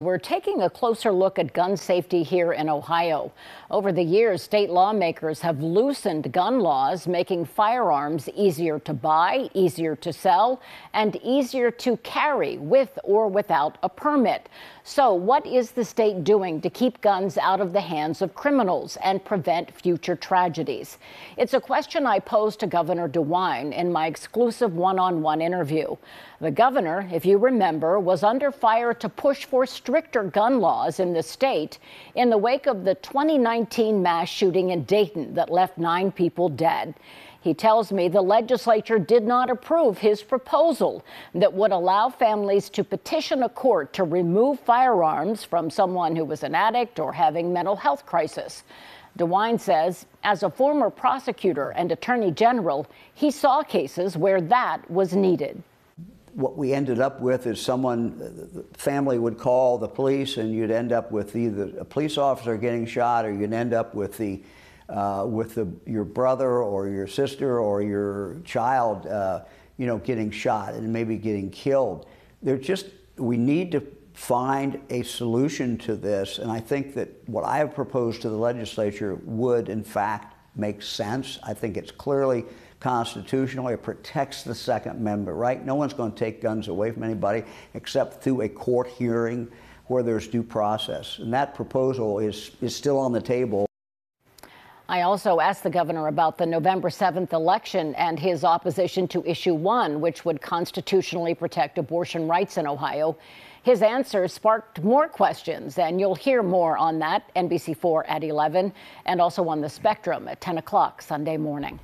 We're taking a closer look at gun safety here in Ohio. Over the years, state lawmakers have loosened gun laws, making firearms easier to buy, easier to sell, and easier to carry with or without a permit. So, what is the state doing to keep guns out of the hands of criminals and prevent future tragedies? It's a question I posed to Governor DeWine in my exclusive one on one interview. The governor, if you remember, was under fire to push for stricter gun laws in the state in the wake of the 2019 mass shooting in Dayton that left nine people dead. He tells me the legislature did not approve his proposal that would allow families to petition a court to remove firearms from someone who was an addict or having mental health crisis. DeWine says, as a former prosecutor and attorney general, he saw cases where that was needed what we ended up with is someone, the family would call the police, and you'd end up with either a police officer getting shot, or you'd end up with the uh, with the, your brother or your sister or your child, uh, you know, getting shot and maybe getting killed. They're just we need to find a solution to this, and I think that what I have proposed to the legislature would, in fact, make sense. I think it's clearly constitutional. It protects the Second Amendment, right? No one's going to take guns away from anybody except through a court hearing where there's due process. And that proposal is, is still on the table. I also asked the governor about the November 7th election and his opposition to issue one, which would constitutionally protect abortion rights in Ohio. His answers sparked more questions, and you'll hear more on that NBC4 at 11 and also on the Spectrum at 10 o'clock Sunday morning.